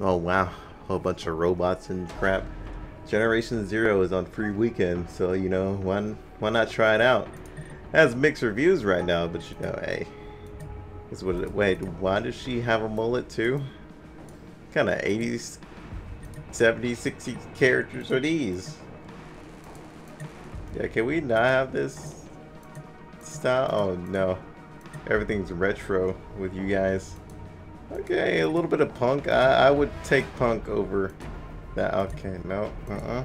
Oh wow, a whole bunch of robots and crap. Generation Zero is on free weekend, so you know why why not try it out? It has mixed reviews right now, but you know, hey, is what it, wait, why does she have a mullet too? Kind of 80s, 70s, 60s characters are these? Yeah, can we not have this style? Oh no, everything's retro with you guys. Okay, a little bit of punk. I, I would take punk over that. Okay, no, uh-uh.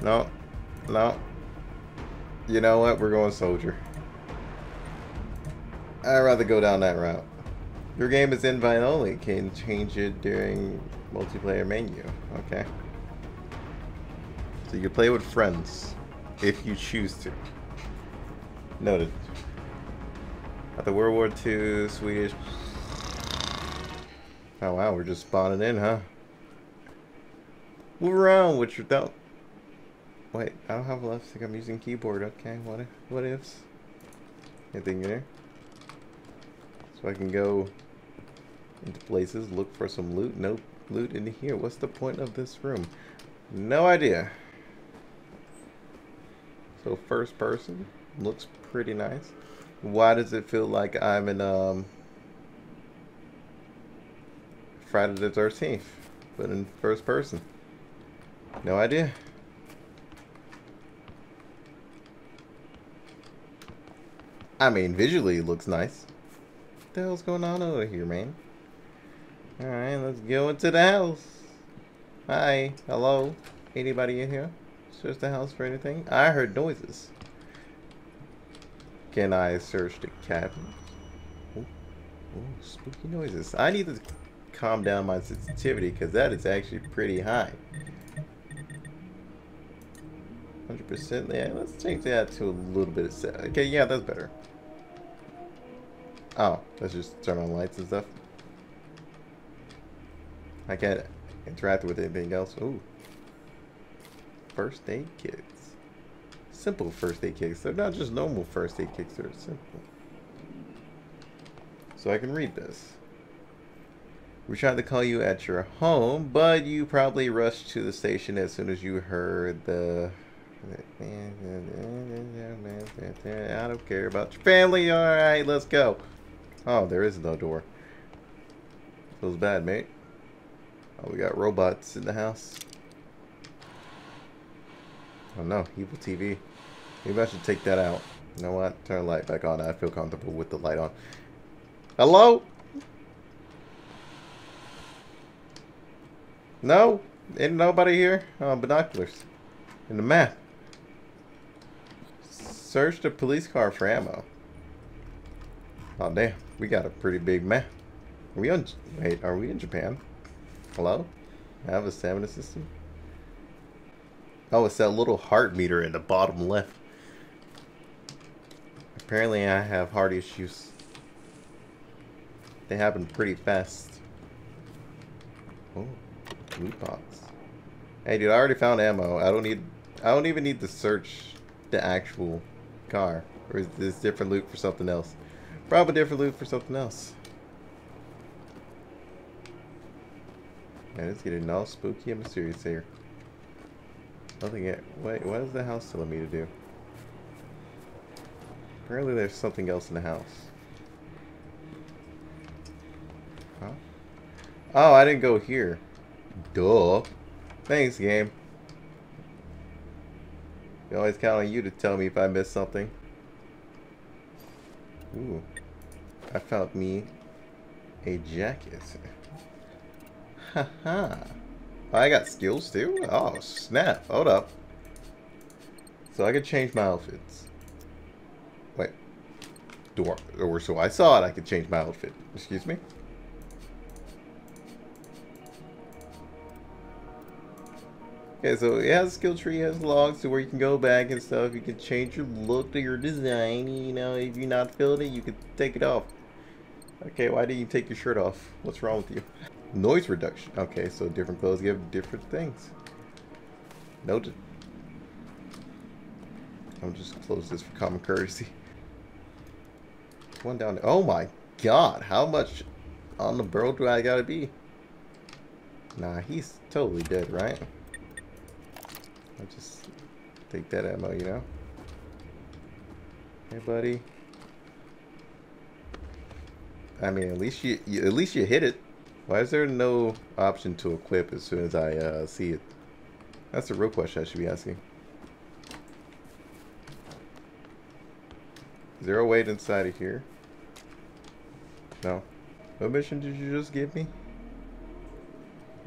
No, no. You know what? We're going soldier. I'd rather go down that route. Your game is invite only. Can change it during multiplayer menu. Okay. So you play with friends if you choose to. Noted. At the World War II Swedish Oh wow, we're just spawning in, huh? Move around with your. Wait, I don't have left. I'm using keyboard. Okay, what if, what ifs? Anything there? So I can go into places, look for some loot. No loot in here. What's the point of this room? No idea. So first person looks pretty nice. Why does it feel like I'm in um Friday the 13th, but in first person. No idea. I mean, visually it looks nice. What the hell's going on over here, man? Alright, let's go into the house. Hi, hello. Anybody in here? Search the house for anything? I heard noises. Can I search the cabin? Oh, oh spooky noises. I need to calm down my sensitivity because that is actually pretty high. 100%, yeah, let's change that to a little bit of set. Okay, yeah, that's better. Oh, let's just turn on lights and stuff. I can't interact with anything else. Ooh. First aid kits. Simple first aid kits. They're not just normal first aid kits, they're simple. So I can read this. We tried to call you at your home, but you probably rushed to the station as soon as you heard the... I don't care about your family. Alright, let's go. Oh, there is no door. Feels bad, mate. Oh, we got robots in the house. Oh no, evil TV. Maybe I should take that out. You know what? Turn the light back on. I feel comfortable with the light on. Hello? No? Ain't nobody here? Oh, binoculars. In the map. Search the police car for ammo. Oh, damn. We got a pretty big map. Are we on... Wait, are we in Japan? Hello? I have a stamina system? Oh, it's that little heart meter in the bottom left. Apparently I have heart issues. They happen pretty fast. Oh. Loot box. Hey, dude, I already found ammo. I don't need... I don't even need to search the actual car. Or is this different loot for something else? Probably different loot for something else. Man, it's getting all spooky and mysterious here. Nothing yet. Wait, what is the house telling me to do? Apparently there's something else in the house. Huh? Oh, I didn't go here. Duh. Thanks, game. You always count on you to tell me if I missed something. Ooh. I found me a jacket. Haha. I got skills too? Oh, snap. Hold up. So I could change my outfits. Wait. Door. Or so I saw it, I could change my outfit. Excuse me? Okay, so it has a skill tree, has logs to where you can go back and stuff. You can change your look to your design. You know, if you're not feeling it, you can take it off. Okay, why didn't you take your shirt off? What's wrong with you? Noise reduction. Okay, so different clothes give different things. Noted. I'm just close this for common courtesy. One down there. Oh my god, how much on the barrel do I gotta be? Nah, he's totally dead, right? I'll just take that ammo, you know? Hey, buddy. I mean, at least you, you, at least you hit it. Why is there no option to equip as soon as I uh, see it? That's the real question I should be asking. Zero weight inside of here. No. What mission did you just give me?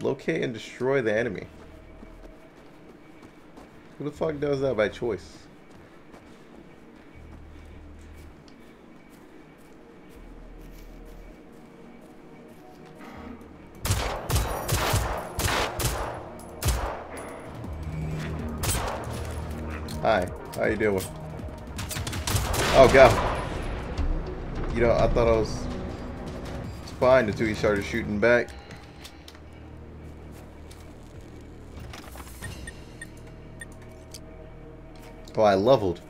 Locate and destroy the enemy. Who the fuck does that by choice? Hi, how you doing? Oh god. You know, I thought I was fine until he started shooting back. Oh, I leveled.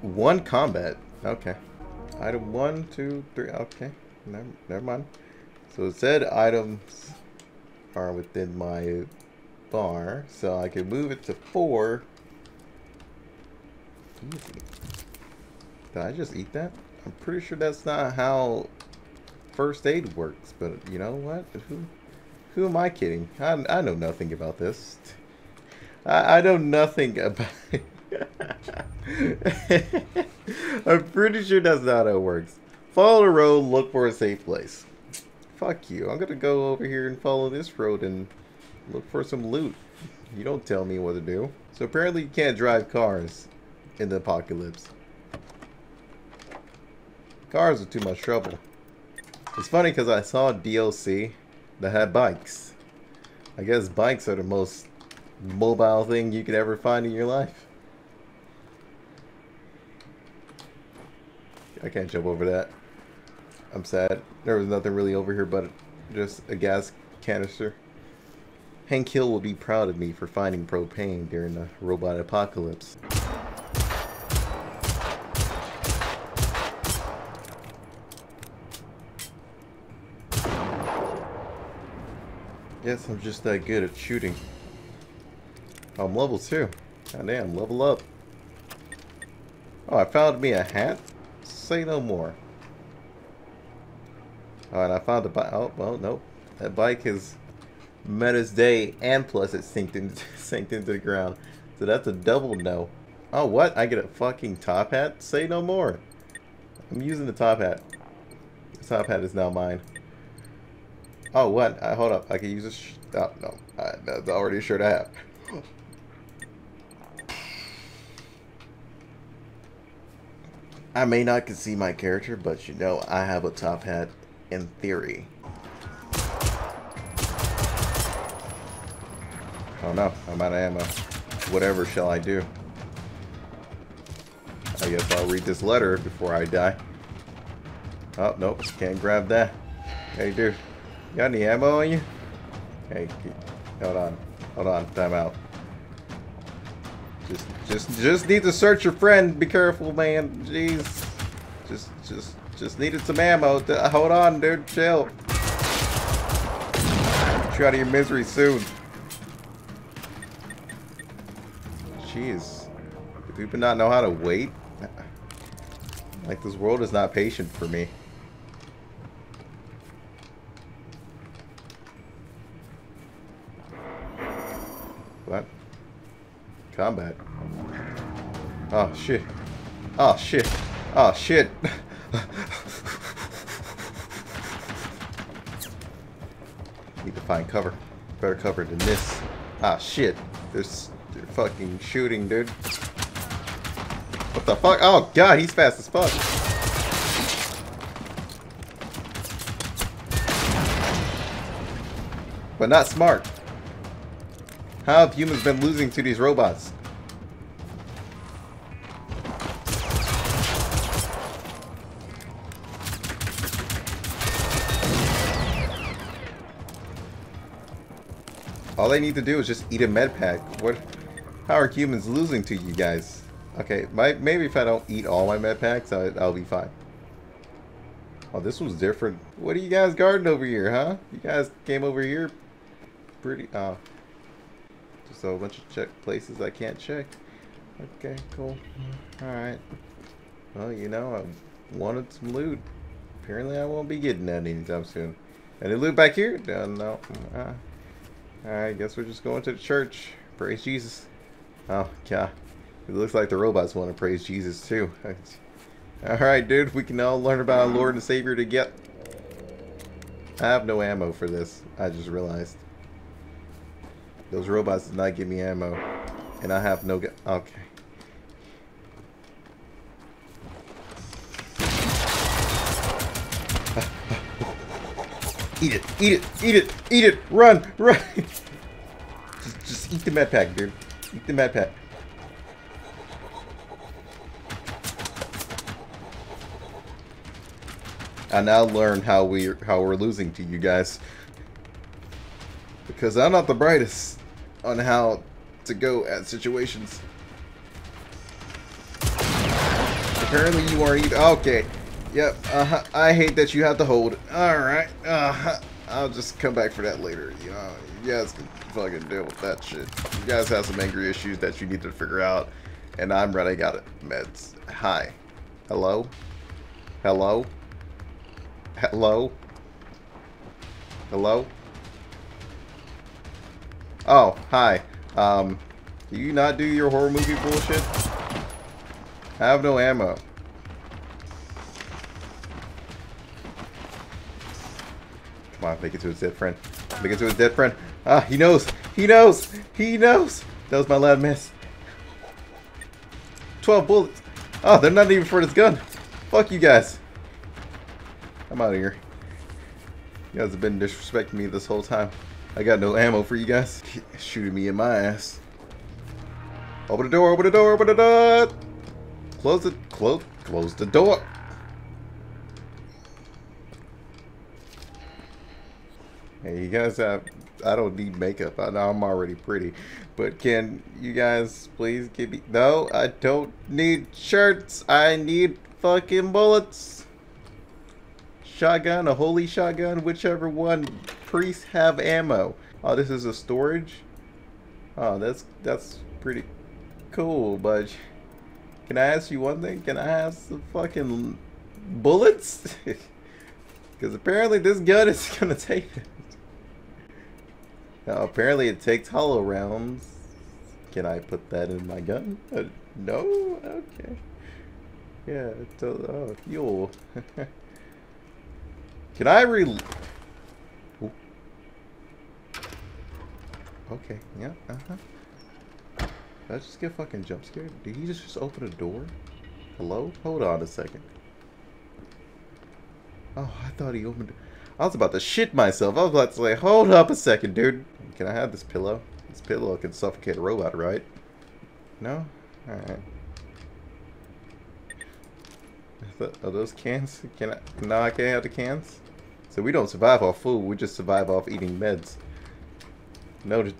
One combat. Okay. Item one, two, three. Okay. Never, never mind. So it said items are within my bar. So I can move it to four. Easy. Did I just eat that? I'm pretty sure that's not how first aid works. But you know what? Who, who am I kidding? I, I know nothing about this. I, I know nothing about I'm pretty sure that's not how it works. Follow the road, look for a safe place. Fuck you. I'm gonna go over here and follow this road and look for some loot. You don't tell me what to do. So apparently you can't drive cars in the apocalypse. Cars are too much trouble. It's funny because I saw a DLC that had bikes. I guess bikes are the most mobile thing you could ever find in your life. I can't jump over that. I'm sad. There was nothing really over here but just a gas canister. Hank Hill will be proud of me for finding propane during the robot apocalypse. Yes, I'm just that good at shooting. I'm level 2. God damn, level up. Oh, I found me a hat? Say no more. Alright, I found the bike. Oh, well, nope. That bike has met its day, and plus it synced, in, synced into the ground. So that's a double no. Oh, what? I get a fucking top hat? Say no more. I'm using the top hat. The top hat is now mine. Oh, what? Uh, hold up. I can use this. Oh, no. That's already a shirt I have. I may not can see my character, but you know I have a top hat in theory. Oh no, I'm out of ammo. Whatever shall I do? I guess I'll read this letter before I die. Oh, nope, can't grab that. Hey, dude, you got any ammo on you? Hey, hold on, hold on, time out. Just, just, need to search your friend. Be careful, man. Jeez. Just, just, just needed some ammo. Hold on, dude. Chill. Get you out of your misery soon. Jeez. Do people not know how to wait? Like, this world is not patient for me. Combat. Oh, shit. Oh, shit. Oh, shit. Need to find cover. Better cover than this. Ah, shit. There's they're fucking shooting, dude. What the fuck? Oh, God, he's fast as fuck. But not smart. How have humans been losing to these robots? All they need to do is just eat a med pack. What? How are humans losing to you guys? Okay, my, maybe if I don't eat all my med packs, I, I'll be fine. Oh, this was different. What are you guys guarding over here, huh? You guys came over here pretty. Oh, just a bunch of check places I can't check. Okay, cool. All right. Well, you know, I wanted some loot. Apparently, I won't be getting that anytime soon. Any loot back here? No, no. Uh, Alright, guess we're just going to the church. Praise Jesus. Oh, God. It looks like the robots want to praise Jesus, too. Alright, dude. We can all learn about our Lord and Savior to get. I have no ammo for this. I just realized. Those robots did not give me ammo. And I have no... gun. Okay. Eat it, eat it, eat it, eat it, run, run. just, just eat the med pack, dude. Eat the med pack. I now learn how we how we're losing to you guys because I'm not the brightest on how to go at situations. Apparently you aren't either. Okay. Yep. Uh -huh. I hate that you have to hold. All right. Uh -huh. I'll just come back for that later. You know, you guys can fucking deal with that shit. You guys have some angry issues that you need to figure out, and I'm running out of meds. Hi. Hello? Hello? Hello? Hello? Oh, hi. Um, do you not do your horror movie bullshit? I have no ammo. Come on, make it to his dead friend. Make it to his dead friend. Ah, he knows. He knows. He knows. That was my loud miss. 12 bullets. Oh, they're not even for this gun. Fuck you guys. I'm out of here. You guys have been disrespecting me this whole time. I got no ammo for you guys. Shooting me in my ass. Open the door, open the door, open the door! Close it, close, close the door. Hey, you guys have... I don't need makeup. I know I'm already pretty. But can you guys please give me... No, I don't need shirts. I need fucking bullets. Shotgun, a holy shotgun, whichever one. Priests have ammo. Oh, this is a storage? Oh, that's that's pretty cool, but... Can I ask you one thing? Can I have some fucking bullets? Because apparently this gun is going to take it. Now, apparently it takes hollow rounds. Can I put that in my gun? Uh, no? Okay. Yeah, it's a, oh, fuel. Can I re... Okay, yeah, uh-huh. Did I just get fucking jump scared? Did he just, just open a door? Hello? Hold on a second. Oh, I thought he opened... I was about to shit myself. I was about to say, hold up a second, dude. Can I have this pillow? This pillow can suffocate a robot, right? No? Alright. Are those cans? Can I? No, I can't have the cans? So we don't survive off food, we just survive off eating meds. Noted.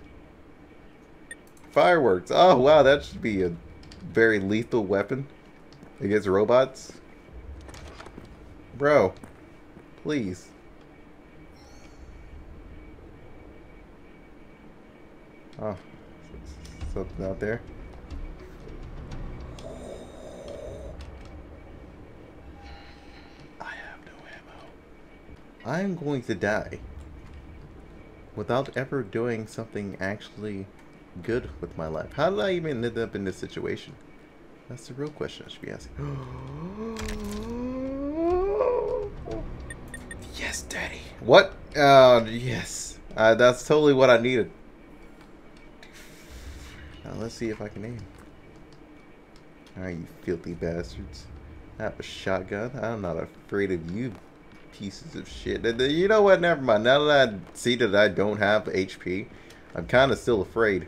Fireworks. Oh, wow, that should be a very lethal weapon against robots. Bro, please. Oh, something out there. I'm going to die without ever doing something actually good with my life. How did I even end up in this situation? That's the real question I should be asking. yes, Daddy. What? Uh, yes. Uh, that's totally what I needed. Now let's see if I can aim. Alright, you filthy bastards. I have a shotgun. I'm not afraid of you pieces of shit. You know what? Never mind. Now that I see that I don't have HP, I'm kind of still afraid.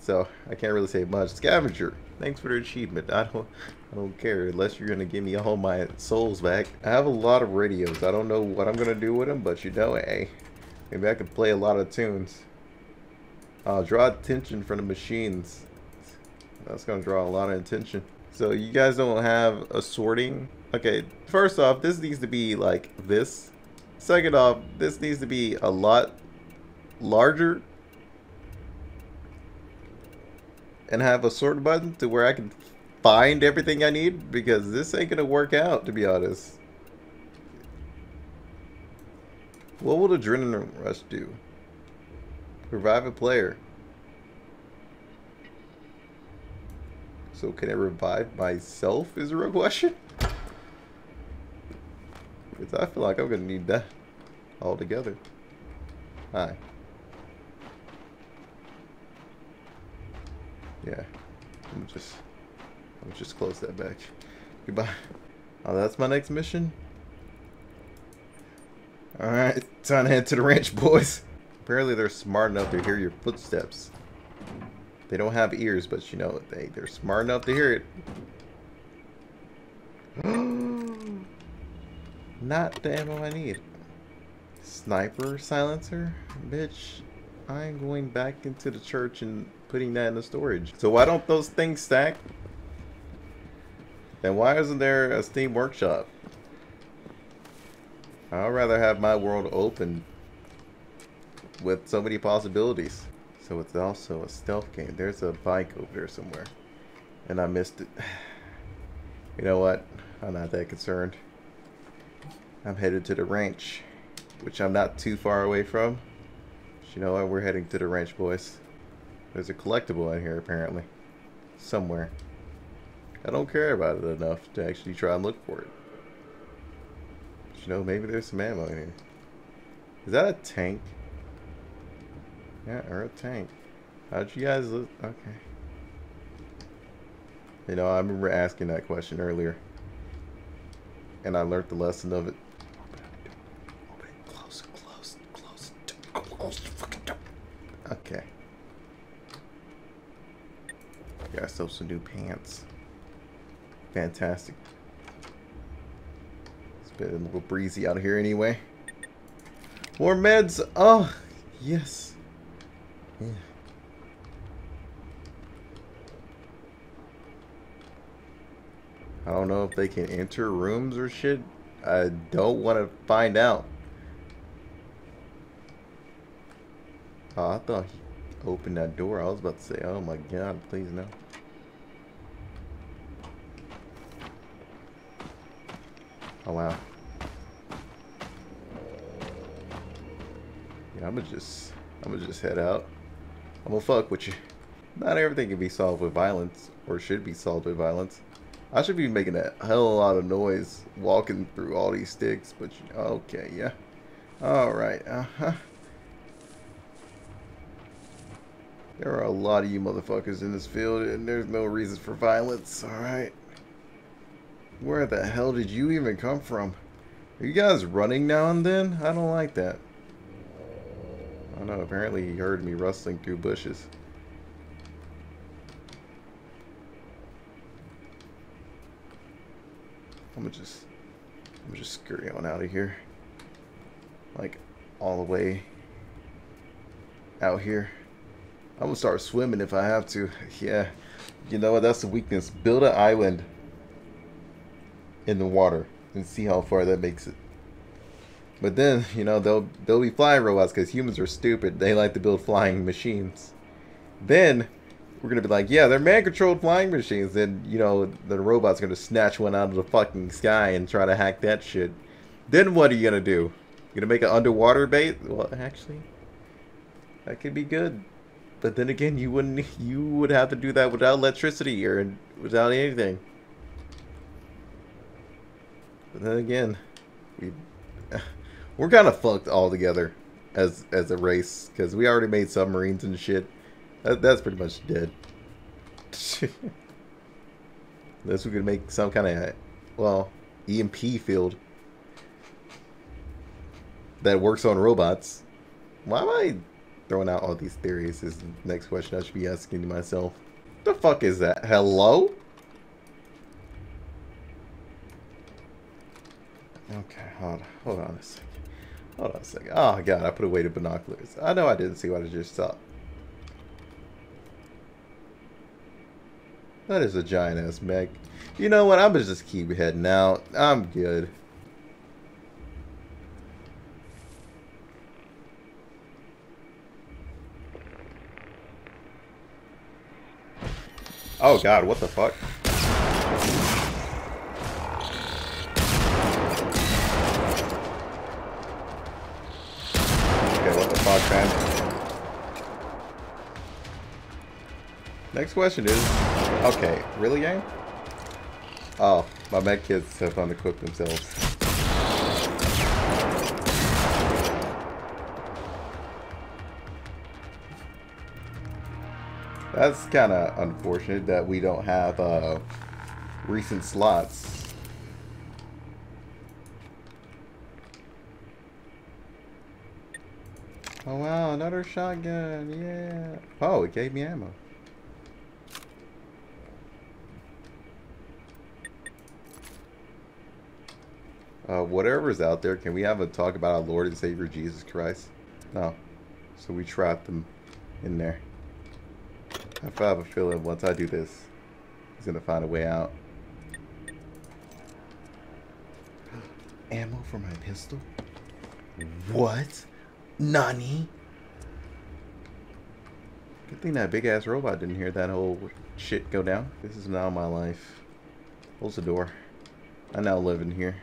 So, I can't really say much. Scavenger. Thanks for the achievement. I don't I don't care unless you're to give me all my souls back. I have a lot of radios. I don't know what I'm to do with them, but you know, hey, maybe I could play a lot of tunes. Uh, draw attention from the machines. That's to draw a lot of attention. So you guys don't have a sorting. Okay, first off, this needs to be like this. Second off, this needs to be a lot larger and have a sort button to where I can find everything I need because this ain't gonna work out to be honest. What will Adrenaline Rush do? Revive a player. So can I revive myself is a real question? Because I feel like I'm gonna need that altogether. Hi. Yeah. I'm just I'm just close that back. Goodbye. Oh, that's my next mission? Alright, time to head to the ranch, boys. Apparently they're smart enough to hear your footsteps. They don't have ears, but you know, they, they're smart enough to hear it. Not the ammo I need. Sniper silencer? Bitch, I'm going back into the church and putting that in the storage. So why don't those things stack? Then why isn't there a Steam Workshop? I'd rather have my world open with so many possibilities. So it's also a stealth game. There's a bike over there somewhere. And I missed it. You know what? I'm not that concerned. I'm headed to the ranch. Which I'm not too far away from. But you know what? We're heading to the ranch, boys. There's a collectible in here, apparently. Somewhere. I don't care about it enough to actually try and look for it. But you know, maybe there's some ammo in here. Is that a tank? Yeah, or a tank. How'd you guys look? Okay. You know, I remember asking that question earlier. And I learned the lesson of it. Close, close, close, close, fucking Okay. Got ourselves some new pants. Fantastic. It's been a little breezy out here anyway. More meds. Oh, yes. Yeah. I don't know if they can enter rooms or shit. I don't want to find out. Oh, I thought he opened that door. I was about to say, oh my god, please no. Oh wow. Yeah, I'm gonna just, I'm gonna just head out. I'm gonna fuck with you. Not everything can be solved with violence, or should be solved with violence. I should be making a hell of a lot of noise walking through all these sticks, but you, okay, yeah. Alright, uh-huh. There are a lot of you motherfuckers in this field, and there's no reason for violence, alright? Where the hell did you even come from? Are you guys running now and then? I don't like that. I don't know, apparently he heard me rustling through bushes. I'm gonna just, I'm just scurry on out of here. Like, all the way out here. I'm gonna start swimming if I have to. Yeah, you know what, that's the weakness. Build an island in the water and see how far that makes it. But then, you know, they'll they'll be flying robots because humans are stupid. They like to build flying machines. Then we're gonna be like, yeah, they're man-controlled flying machines. Then you know the robot's gonna snatch one out of the fucking sky and try to hack that shit. Then what are you gonna do? You gonna make an underwater base? Well, actually, that could be good. But then again, you wouldn't. You would have to do that without electricity or without anything. But then again, we we're kind of fucked all together as as a race because we already made submarines and shit. That, that's pretty much dead. Unless we could make some kind of well EMP field that works on robots. Why am I throwing out all these theories? Is the next question I should be asking myself. The fuck is that? Hello? Okay, hold, hold on a second. Hold on a second. Oh, God, I put away the binoculars. I know I didn't see what I just saw. That is a giant-ass mech. You know what? I'm going to just keep heading out. I'm good. Oh, God, what the fuck? Question is, okay, really, gang? Oh, my med kids have unequipped themselves. That's kind of unfortunate that we don't have uh, recent slots. Oh wow, another shotgun, yeah. Oh, it gave me ammo. Uh, whatever's out there, can we have a talk about our Lord and Savior Jesus Christ? No. So we trapped them in there. I have a feeling once I do this, he's gonna find a way out. Ammo for my pistol? What? Nani? Good thing that big ass robot didn't hear that whole shit go down. This is now my life. Close the door. I now live in here.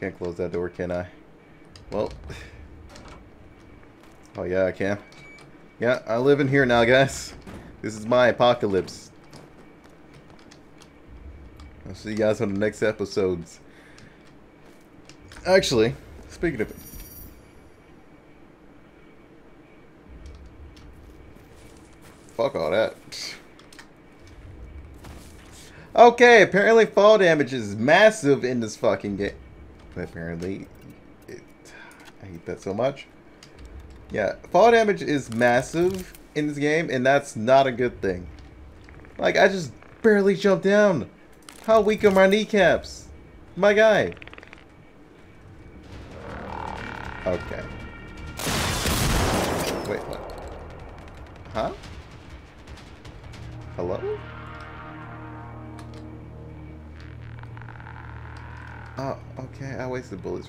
Can't close that door, can I? Well. Oh yeah, I can. Yeah, I live in here now, guys. This is my apocalypse. I'll see you guys on the next episodes. Actually, speaking of... Fuck all that. Okay, apparently fall damage is massive in this fucking game. Apparently, it, I hate that so much. Yeah, fall damage is massive in this game, and that's not a good thing. Like, I just barely jumped down. How weak are my kneecaps? My guy. Okay.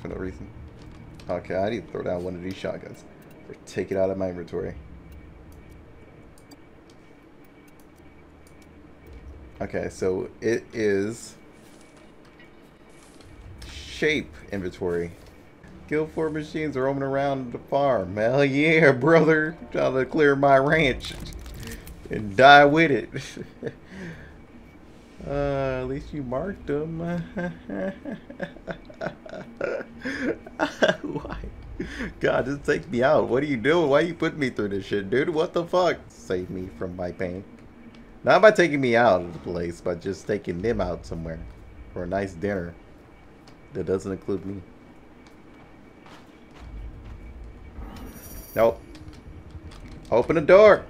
For no reason. Okay, I need to throw down one of these shotguns. Or take it out of my inventory. Okay, so it is shape inventory. Guild 4 machines are roaming around the farm. Hell yeah, brother. Trying to clear my ranch and die with it. uh, at least you marked them. Why? God, just take me out. What are you doing? Why are you putting me through this shit, dude? What the fuck? Save me from my pain. Not by taking me out of the place, but just taking them out somewhere. For a nice dinner. That doesn't include me. Nope. Open the door.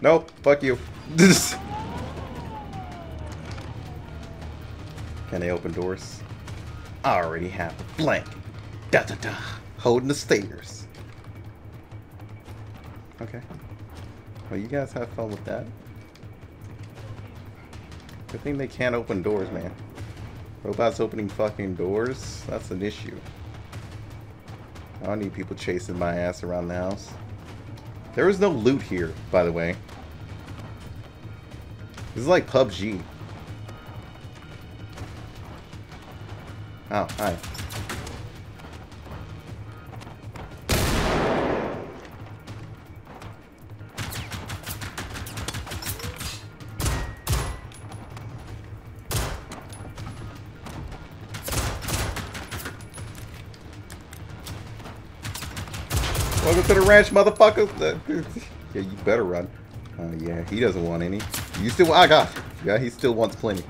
Nope. Fuck you. Can they open doors? I already have a blank. Da da da. Holding the stairs. Okay. Well, you guys have fun with that. Good thing they can't open doors, man. Robots opening fucking doors? That's an issue. I don't need people chasing my ass around the house. There is no loot here, by the way. This is like PUBG. Oh, hi. Welcome to the ranch, motherfucker. yeah, you better run. Uh, yeah, he doesn't want any. You still, I got. Yeah, he still wants plenty.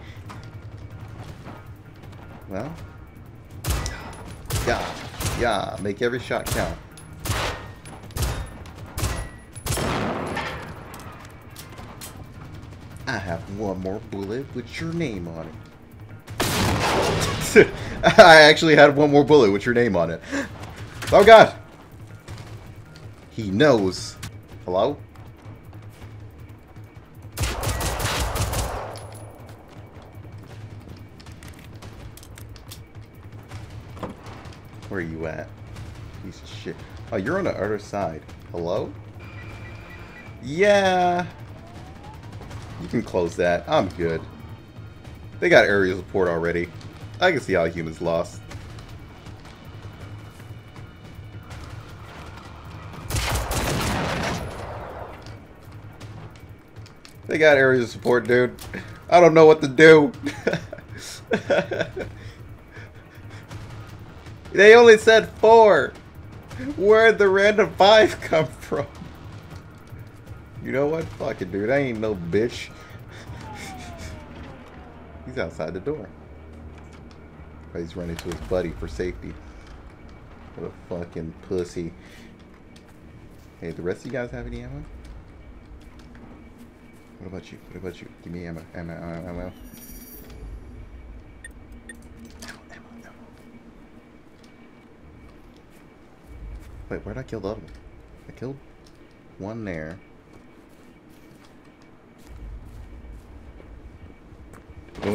Well, yeah, yeah, make every shot count. I have one more bullet with your name on it. I actually had one more bullet with your name on it. Oh god! He knows. Hello? Where are you at? Piece of shit. Oh, you're on the other side. Hello? Yeah. You can close that. I'm good. They got aerial support already. I can see how humans lost. They got areas of support, dude. I don't know what to do. they only said four. Where'd the random five come from? You know what? Fuck it, dude. I ain't no bitch. He's outside the door. But He's running to his buddy for safety. What a fucking pussy. Hey, the rest of you guys have any ammo? What about you? What about you? Give me ammo, ammo, ammo, ammo. Wait, where'd I kill the other one? I killed one there.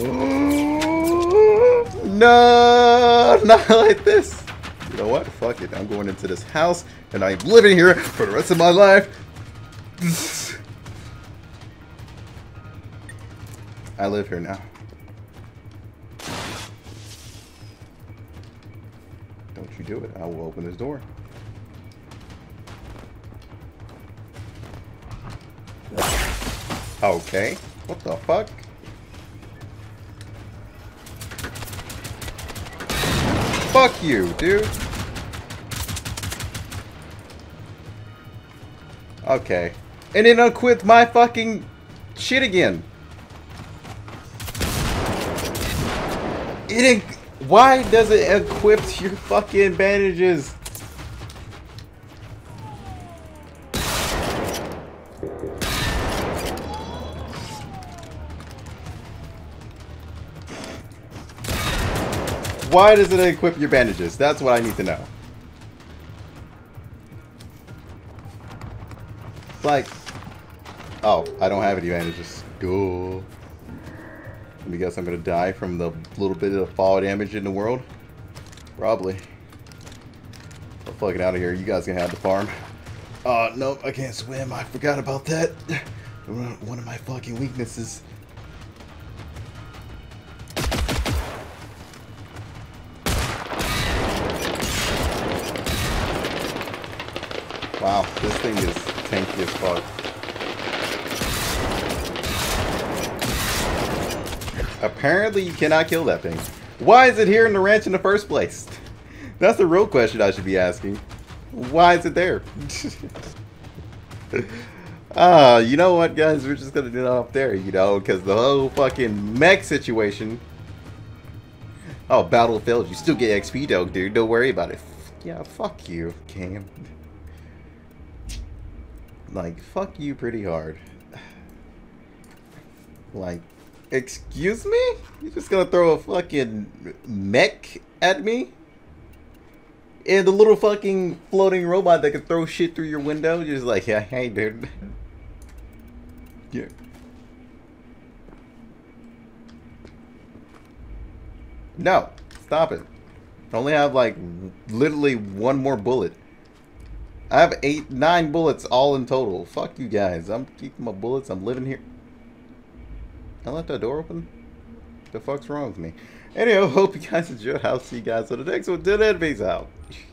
no, not like this. You know what? Fuck it. I'm going into this house and I'm living here for the rest of my life. I live here now. Don't you do it. I will open this door. Okay. What the fuck? Fuck you, dude. Okay. And then unquit my fucking shit again. It why does it equip your fucking bandages? Why does it equip your bandages? That's what I need to know. Like, oh, I don't have any bandages. Cool. Let me guess I'm gonna die from the little bit of fall damage in the world? Probably. I'm fucking out of here. You guys can have the farm. Uh, nope, I can't swim. I forgot about that. One of my fucking weaknesses. This thing is tanky as fuck. Apparently you cannot kill that thing. Why is it here in the ranch in the first place? That's the real question I should be asking. Why is it there? Ah, uh, you know what, guys? We're just gonna do that up there, you know, because the whole fucking mech situation. Oh, battlefield, you still get XP, though, dude. Don't worry about it. Yeah, fuck you, game. Like, fuck you pretty hard. Like, excuse me? You're just gonna throw a fucking mech at me? And the little fucking floating robot that can throw shit through your window? Just like, yeah, hey, dude. yeah. No, stop it. I only have like literally one more bullet. I have eight, nine bullets all in total. Fuck you guys. I'm keeping my bullets. I'm living here. I left that door open? The fuck's wrong with me? Anyway, hope you guys enjoyed. I'll see you guys on the next one. Then, peace out.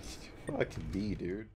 Fucking me, dude.